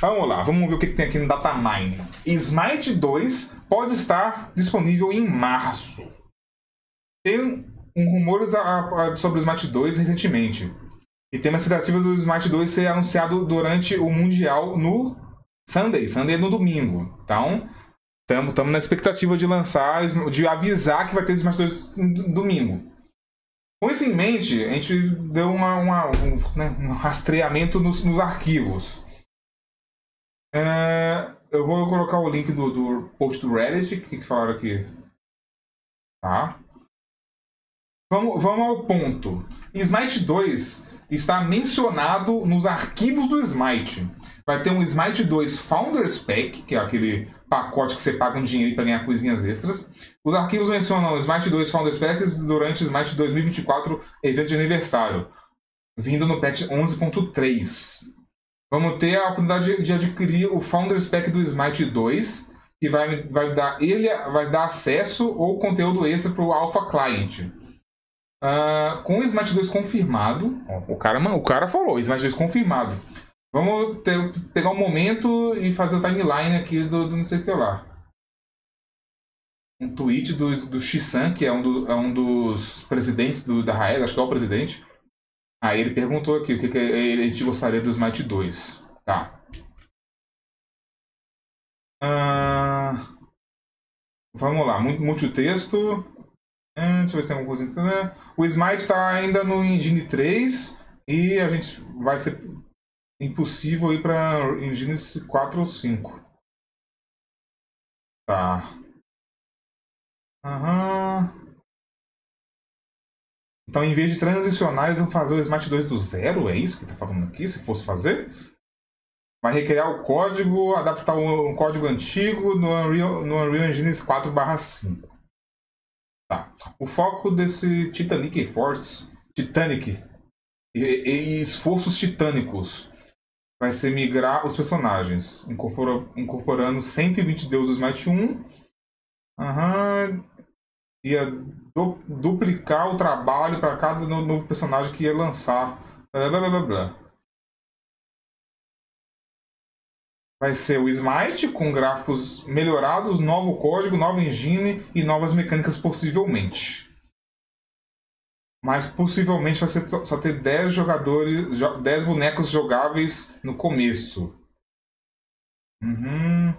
Vamos lá, vamos ver o que tem aqui no Datamine. Smite 2 pode estar disponível em março. Tem um rumores sobre o Smite 2 recentemente. E tem uma expectativa do Smite 2 ser anunciado durante o Mundial no Sunday. Sunday é no domingo. Então, estamos na expectativa de lançar, de avisar que vai ter Smite 2 no domingo. Com isso em mente, a gente deu uma, uma um, né, um, rastreamento nos, nos arquivos. É, eu vou colocar o link do, do post do Reddit. Que, que falaram aqui? Tá. Vamos, vamos ao ponto. Smite 2 está mencionado nos arquivos do Smite. Vai ter um Smite 2 Founders Pack, que é aquele pacote que você paga um dinheiro para ganhar coisinhas extras. Os arquivos mencionam Smite 2 Founders Packs durante Smite 2024 evento de aniversário, vindo no patch 11.3. Vamos ter a oportunidade de adquirir o Founders Pack do Smite 2, que vai, vai, dar, ele vai dar acesso ou conteúdo extra para o Alpha Client. Uh, com o Smite 2 confirmado, ó, o, cara, o cara falou, Smite 2 confirmado. Vamos ter, pegar um momento e fazer a timeline aqui do, do não sei o que lá. Um tweet do, do Shisan, que é um, do, é um dos presidentes do, da Raed, acho que é o presidente. Aí ele perguntou aqui o que, que ele te gostaria do Smite 2. Tá. Uh, vamos lá, multitexto. Hum, deixa eu ver se tem alguma coisa. Né? O Smite está ainda no Engine 3 e a gente vai ser impossível ir para Engine 4 ou 5. Tá. Aham. Então, em vez de transicionar, eles vão fazer o Smite 2 do zero? É isso que está falando aqui? Se fosse fazer? Vai recriar o código, adaptar um código antigo no Unreal, no Unreal Engine 4 5. Tá. O foco desse Titanic Force, Titanic e, e, esforços titânicos vai ser migrar os personagens, incorpora, incorporando 120 deuses Smite 1. Aham. Ia du, duplicar o trabalho para cada novo personagem que ia lançar. Blá, blá, blá, blá. vai ser o Smite com gráficos melhorados, novo código, nova engine e novas mecânicas possivelmente. Mas possivelmente vai ser só ter 10 jogadores, 10 bonecos jogáveis no começo. Uhum.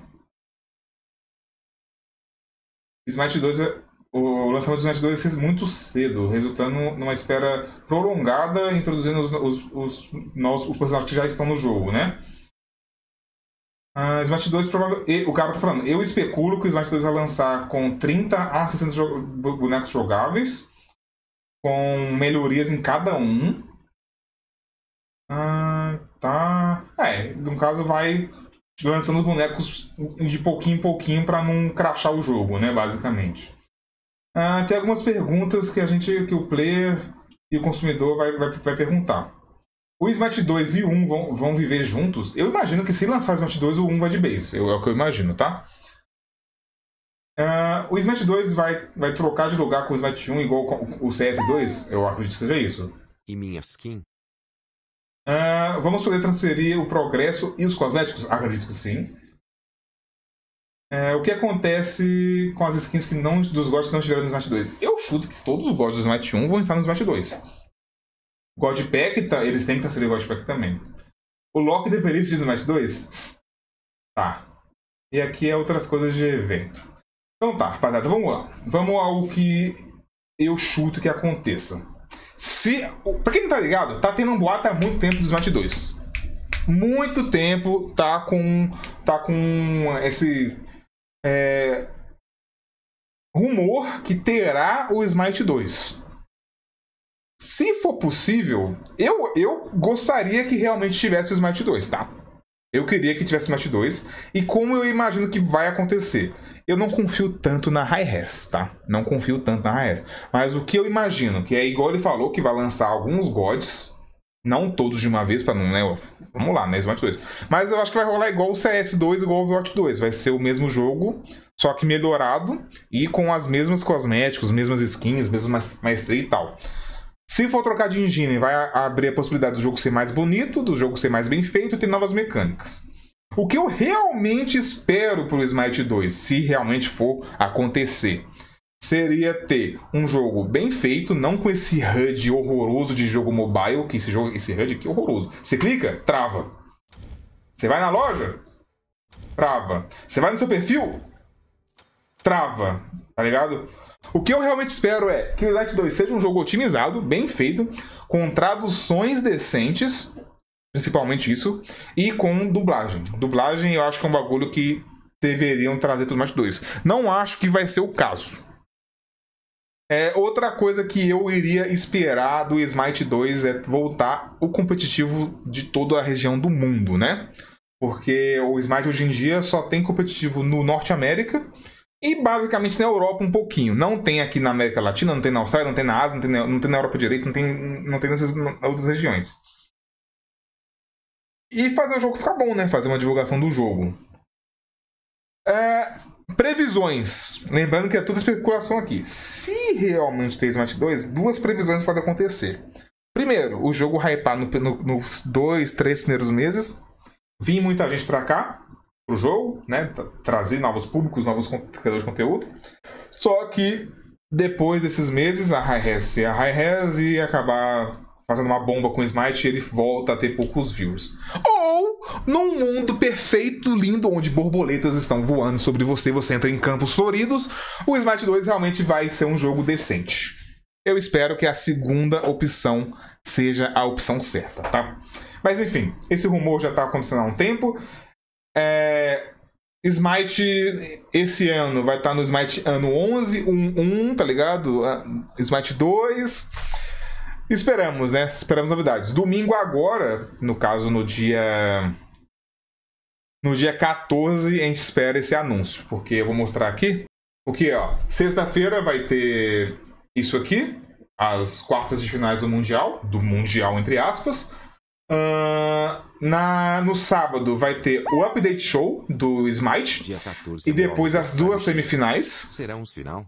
Smite 2 é, o lançamento do Smite 2 vai ser muito cedo, resultando numa espera prolongada, introduzindo os, os, os, os, os personagens que já estão no jogo, né? Uh, Smite 2 provavelmente. O cara tá falando, eu especulo que o Smite 2 vai lançar com 30 a 60 jo bonecos jogáveis, com melhorias em cada um. Uh, tá. É, no caso vai lançando os bonecos de pouquinho em pouquinho para não crachar o jogo, né? Basicamente. Uh, tem algumas perguntas que a gente, que o player e o consumidor vai, vai, vai perguntar. O Smite 2 e o 1 vão, vão viver juntos. Eu imagino que se lançar o Smite 2, o 1 vai de base. Eu, é o que eu imagino, tá? Uh, o Smite 2 vai, vai trocar de lugar com o Smite 1 igual o CS2? Eu acredito que seja isso. E minha skin? Uh, vamos poder transferir o progresso e os cosméticos? Acredito que sim. Uh, o que acontece com as skins que não, dos gods que não estiveram no Smite 2? Eu chuto que todos os gods do Smite 1 vão estar no Smite 2. Godpack, tá, eles têm que transferir o Godpack também. O Loki deveria existir no Match 2? Tá. E aqui é outras coisas de evento. Então tá, rapaziada, vamos lá. Vamos ao que eu chuto que aconteça. Se. Pra quem não tá ligado, tá tendo um boato há muito tempo do Smite 2. Muito tempo tá com. tá com esse. É, rumor que terá o Smite 2. Se for possível, eu, eu gostaria que realmente tivesse o Smite 2, tá? Eu queria que tivesse o Smite 2. E como eu imagino que vai acontecer? Eu não confio tanto na Hi-Res, tá? Não confio tanto na Hi-Res. Mas o que eu imagino, que é igual ele falou, que vai lançar alguns gods. Não todos de uma vez, para não, né? Vamos lá, né? Smite 2. Mas eu acho que vai rolar igual o CS2, igual o Overwatch 2. Vai ser o mesmo jogo, só que melhorado e com as mesmas cosméticos, mesmas skins, mesma maestria e tal. Se for trocar de engine, vai abrir a possibilidade do jogo ser mais bonito, do jogo ser mais bem feito e ter novas mecânicas. O que eu realmente espero pro Smite 2, se realmente for acontecer, seria ter um jogo bem feito, não com esse HUD horroroso de jogo mobile, que esse jogo, esse HUD aqui é horroroso. Você clica, trava. Você vai na loja, trava. Você vai no seu perfil, trava, tá ligado? O que eu realmente espero é que o Light 2 seja um jogo otimizado, bem feito, com traduções decentes, principalmente isso, e com dublagem. Dublagem eu acho que é um bagulho que deveriam trazer para o Smash 2. Não acho que vai ser o caso. É, outra coisa que eu iria esperar do Smite 2 é voltar o competitivo de toda a região do mundo, né? Porque o Smite hoje em dia só tem competitivo no Norte América e basicamente na Europa um pouquinho. Não tem aqui na América Latina, não tem na Austrália, não tem na Ásia, não tem na, não tem na Europa direito, não tem, não tem nessas outras regiões. E fazer o jogo ficar bom, né? Fazer uma divulgação do jogo. É, previsões. Lembrando que é tudo especulação aqui. Se realmente tem Smite 2, duas previsões podem acontecer. Primeiro, o jogo hypar no, no, nos dois, três primeiros meses. Vir muita gente pra cá, pro jogo, né? Trazer novos públicos, novos criadores de conteúdo. Só que depois desses meses, a High-Res ser a High-Res e acabar fazendo uma bomba com o Smite, ele volta a ter poucos viewers. Ou num mundo perfeito, lindo, onde borboletas estão voando sobre você, você entra em campos floridos, o Smite 2 realmente vai ser um jogo decente. Eu espero que a segunda opção seja a opção certa, tá? Mas enfim, esse rumor já está acontecendo há um tempo. É... Smite esse ano vai estar tá no Smite ano 11, 1, 1, tá ligado? Ah, Smite 2. Esperamos, né? Esperamos novidades. Domingo agora, no caso no dia no dia 14 a gente espera esse anúncio, porque eu vou mostrar aqui. Porque, ó, sexta-feira vai ter isso aqui, as quartas de finais do Mundial, do Mundial entre aspas. Uh, na, no sábado vai ter o update show do Smite. e depois as duas semifinais. Será um sinal?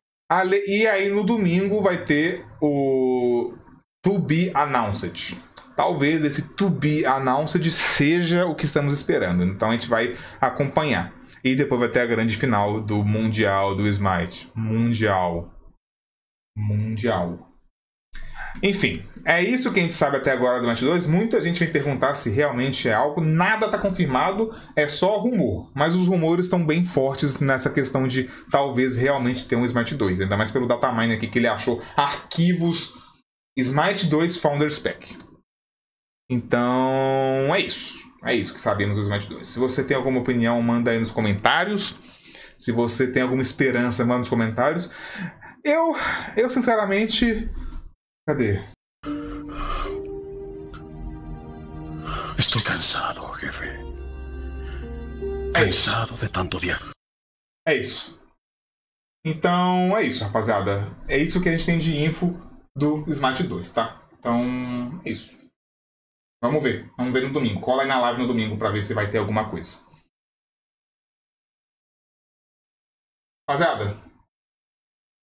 E aí no domingo vai ter o To Be Announced. Talvez esse To Be Announced seja o que estamos esperando. Então a gente vai acompanhar. E depois vai ter a grande final do Mundial do Smite. Mundial. Mundial. Enfim, é isso que a gente sabe até agora do Match 2. Muita gente vem perguntar se realmente é algo. Nada está confirmado, é só rumor. Mas os rumores estão bem fortes nessa questão de talvez realmente ter um Smite 2. Ainda mais pelo datamine aqui que ele achou arquivos Smite 2 Founders Pack. Então, é isso. É isso que sabemos do Smite 2. Se você tem alguma opinião, manda aí nos comentários. Se você tem alguma esperança, manda nos comentários. Eu, eu sinceramente, Cadê? Estou cansado, jefe. Cansado de tanto viajar. É isso. Então é isso, rapaziada. É isso que a gente tem de info do Smart 2, tá? Então é isso. Vamos ver. Vamos ver no domingo. Cola aí na live no domingo pra ver se vai ter alguma coisa. Rapaziada,